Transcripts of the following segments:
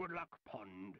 Good luck, Pond.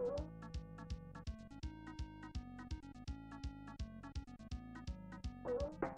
Thank you.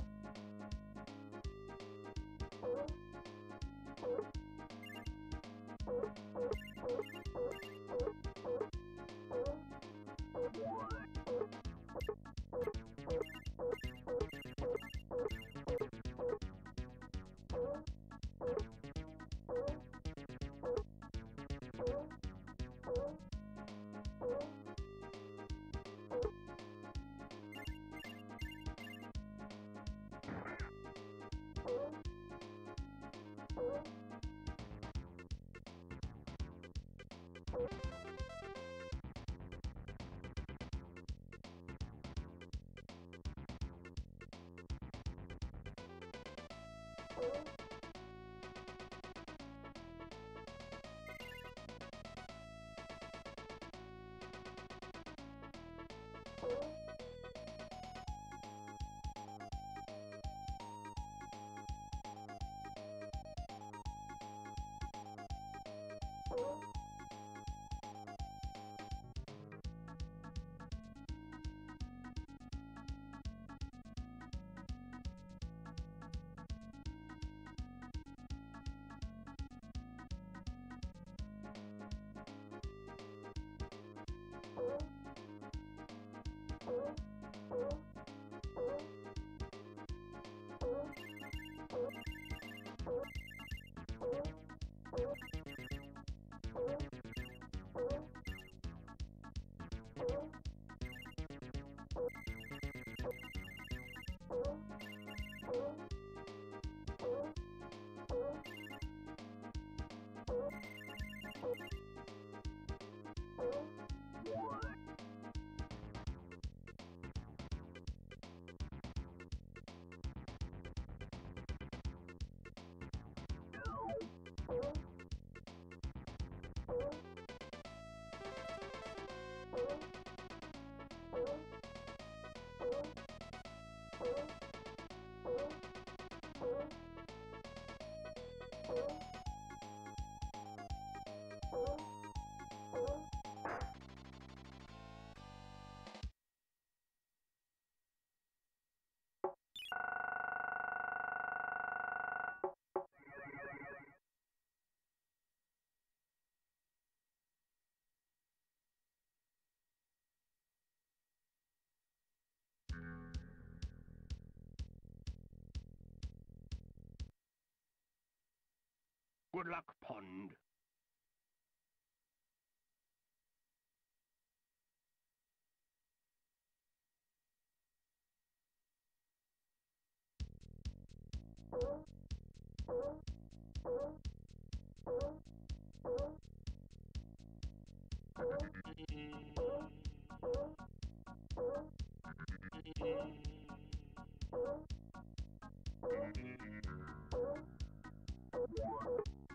Good luck, Pond.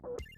Thank.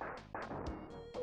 Thank you.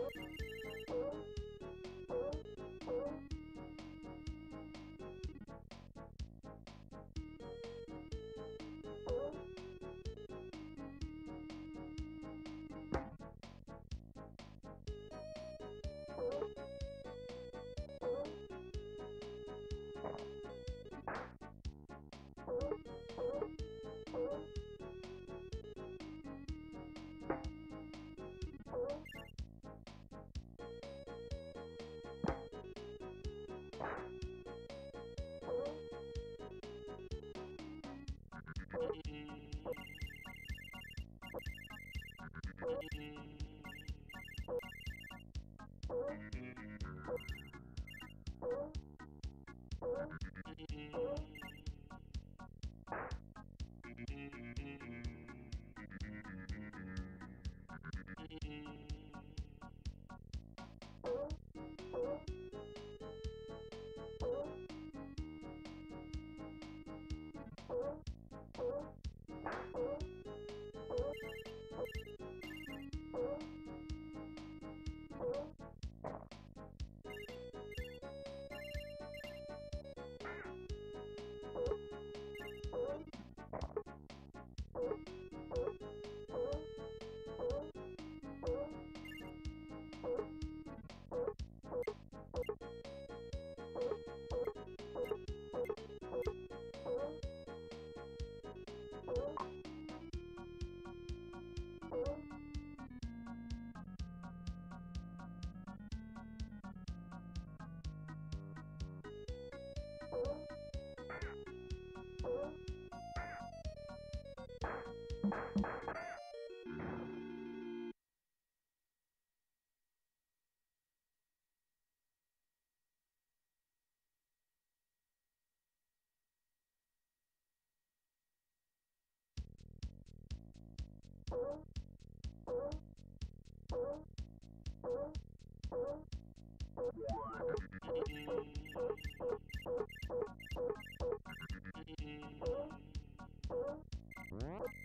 What?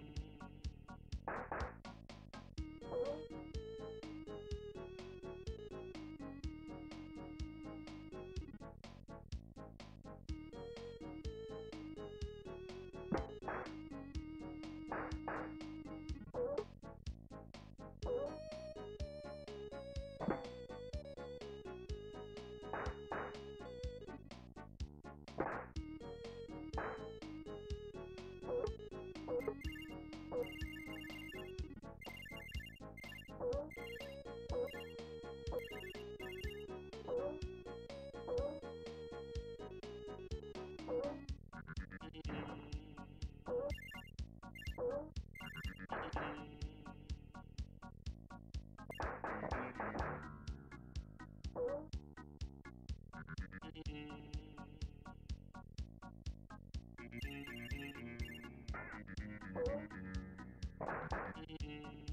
Thank you.